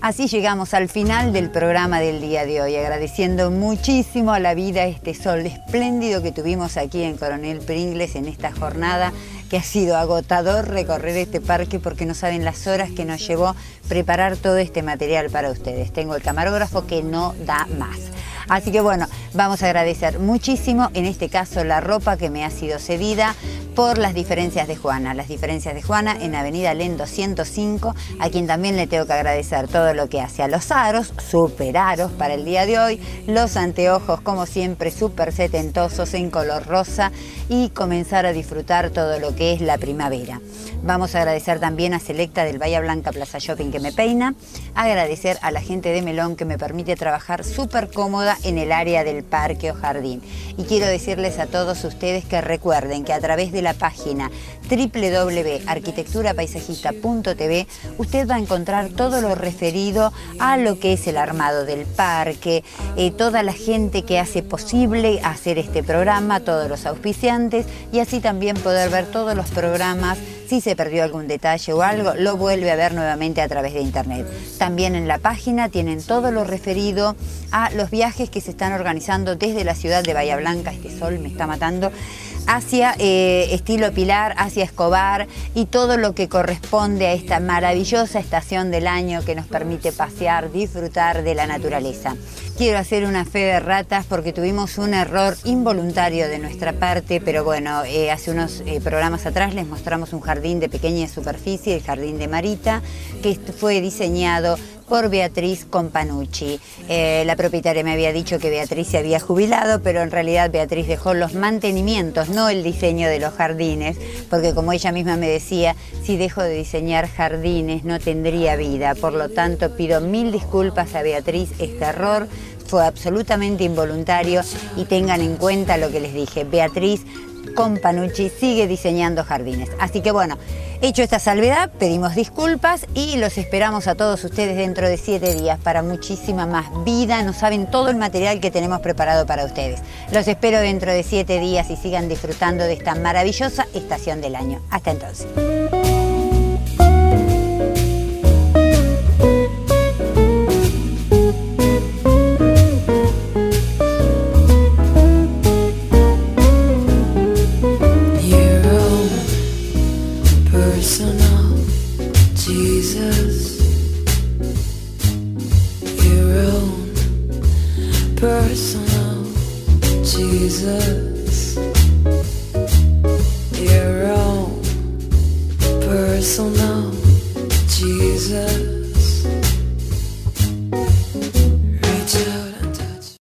Así llegamos al final del programa del día de hoy, agradeciendo muchísimo a la vida este sol espléndido que tuvimos aquí en Coronel Pringles en esta jornada que ha sido agotador recorrer este parque porque no saben las horas que nos llevó preparar todo este material para ustedes. Tengo el camarógrafo que no da más. Así que bueno, vamos a agradecer muchísimo, en este caso la ropa que me ha sido cedida por las diferencias de Juana. Las diferencias de Juana en Avenida Len 205, a quien también le tengo que agradecer todo lo que hace a los aros, super aros para el día de hoy, los anteojos como siempre súper setentosos en color rosa y comenzar a disfrutar todo lo que es la primavera. Vamos a agradecer también a Selecta del Bahía Blanca Plaza Shopping que me peina, agradecer a la gente de Melón que me permite trabajar súper cómoda en el área del parque o jardín. Y quiero decirles a todos ustedes que recuerden que a través de la página www.arquitecturapaisajista.tv usted va a encontrar todo lo referido a lo que es el armado del parque, eh, toda la gente que hace posible hacer este programa, todos los auspiciantes y así también poder ver todos los programas si se perdió algún detalle o algo, lo vuelve a ver nuevamente a través de internet. También en la página tienen todo lo referido a los viajes que se están organizando desde la ciudad de Bahía Blanca, este sol me está matando, hacia eh, estilo Pilar, hacia Escobar y todo lo que corresponde a esta maravillosa estación del año que nos permite pasear, disfrutar de la naturaleza. Quiero hacer una fe de ratas porque tuvimos un error involuntario de nuestra parte, pero bueno, eh, hace unos eh, programas atrás les mostramos un jardín de pequeña superficie, el jardín de Marita, que fue diseñado por Beatriz Companucci. Eh, la propietaria me había dicho que Beatriz se había jubilado, pero en realidad Beatriz dejó los mantenimientos, no el diseño de los jardines, porque como ella misma me decía, si dejo de diseñar jardines no tendría vida. Por lo tanto, pido mil disculpas a Beatriz, este error fue absolutamente involuntario y tengan en cuenta lo que les dije. Beatriz Companucci sigue diseñando jardines. Así que bueno, Hecho esta salvedad, pedimos disculpas y los esperamos a todos ustedes dentro de siete días para muchísima más vida. No saben todo el material que tenemos preparado para ustedes. Los espero dentro de siete días y sigan disfrutando de esta maravillosa estación del año. Hasta entonces. personal, Jesus. Your own personal, oh Jesus. Your own personal, oh Jesus.